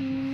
Mm-hmm.